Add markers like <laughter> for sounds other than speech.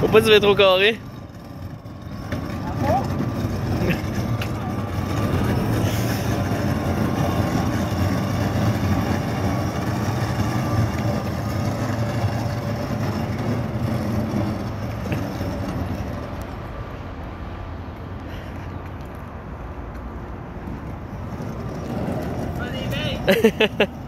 Faut pas se mettre au carré. <laughs>